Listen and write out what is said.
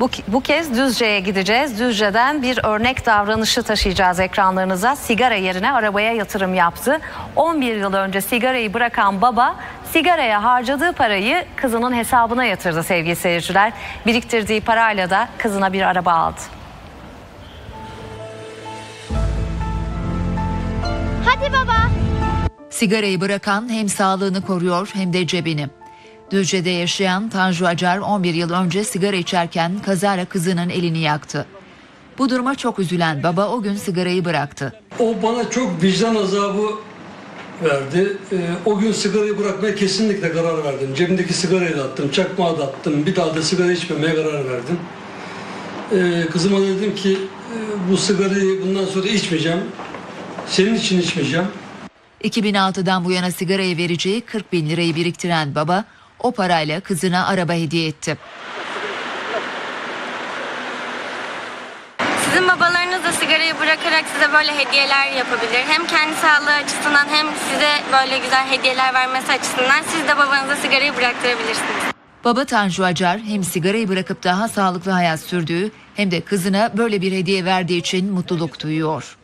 Bu, bu kez Düzce'ye gideceğiz. Düzce'den bir örnek davranışı taşıyacağız ekranlarınıza. Sigara yerine arabaya yatırım yaptı. 11 yıl önce sigarayı bırakan baba sigaraya harcadığı parayı kızının hesabına yatırdı sevgili seyirciler. Biriktirdiği parayla da kızına bir araba aldı. Hadi baba. Sigarayı bırakan hem sağlığını koruyor hem de cebini. Düzce'de yaşayan Tanju Acar 11 yıl önce sigara içerken kazara kızının elini yaktı. Bu duruma çok üzülen baba o gün sigarayı bıraktı. O bana çok vicdan azabı verdi. Ee, o gün sigarayı bırakmaya kesinlikle karar verdim. Cebimdeki sigarayı da attım, çakmağı da attım. Bir daha da sigara içmemeye karar verdim. Ee, kızıma dedim ki "E, bu sigarayı bundan sonra içmeyeceğim. Senin için içmeyeceğim. 2006'dan bu yana sigaraya vereceği 40 bin lirayı biriktiren baba o parayla kızına araba hediye etti. Sizin babalarınız da sigarayı bırakarak size böyle hediyeler yapabilir. Hem kendi sağlığı açısından hem size böyle güzel hediyeler vermesi açısından siz de babanıza sigarayı bıraktırabilirsiniz. Baba Tanju Acar hem sigarayı bırakıp daha sağlıklı hayat sürdüğü hem de kızına böyle bir hediye verdiği için mutluluk duyuyor.